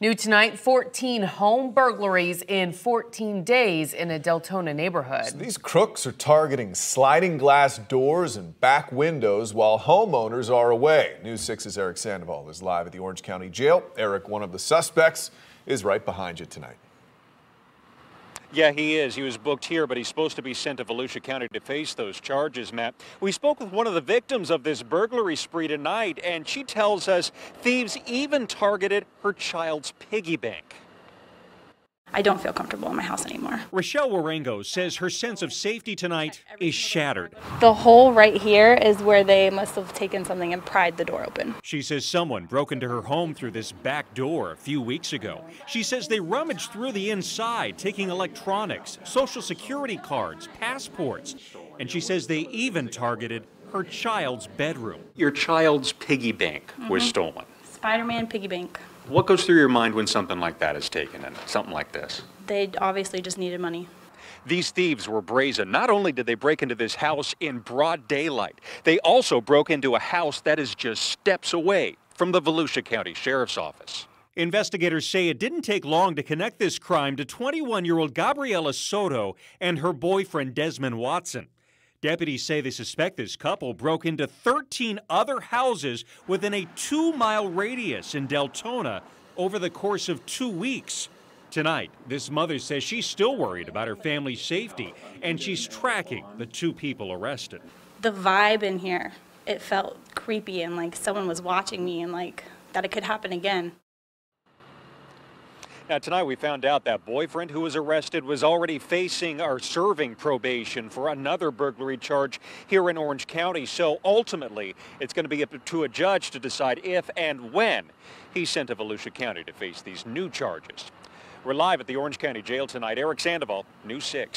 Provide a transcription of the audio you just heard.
New tonight, 14 home burglaries in 14 days in a Deltona neighborhood. So these crooks are targeting sliding glass doors and back windows while homeowners are away. News 6's Eric Sandoval is live at the Orange County Jail. Eric, one of the suspects, is right behind you tonight. Yeah, he is. He was booked here, but he's supposed to be sent to Volusia County to face those charges, Matt. We spoke with one of the victims of this burglary spree tonight, and she tells us thieves even targeted her child's piggy bank. I don't feel comfortable in my house anymore. Rochelle Warango says her sense of safety tonight is shattered. The hole right here is where they must have taken something and pried the door open. She says someone broke into her home through this back door a few weeks ago. She says they rummaged through the inside, taking electronics, social security cards, passports. And she says they even targeted her child's bedroom. Your child's piggy bank mm -hmm. was mm-hmm. stolen. Spider-Man piggy bank. What goes through your mind when something like that is taken and something like this? They obviously just needed money. These thieves were brazen. Not only did they break into this house in broad daylight, they also broke into a house that is just steps away from the Volusia County Sheriff's Office. Investigators say it didn't take long to connect this crime to 21 year old Gabriela Soto and her boyfriend Desmond Watson. Deputies say they suspect this couple broke into 13 other houses within a two mile radius in Deltona over the course of two weeks. Tonight, this mother says she's still worried about her family's safety and she's tracking the two people arrested. The vibe in here, it felt creepy and like someone was watching me and like that it could happen again. Now, tonight we found out that boyfriend who was arrested was already facing or serving probation for another burglary charge here in Orange County. So ultimately, it's going to be up to a judge to decide if and when he's sent to Volusia County to face these new charges. We're live at the Orange County Jail tonight. Eric Sandoval, News 6.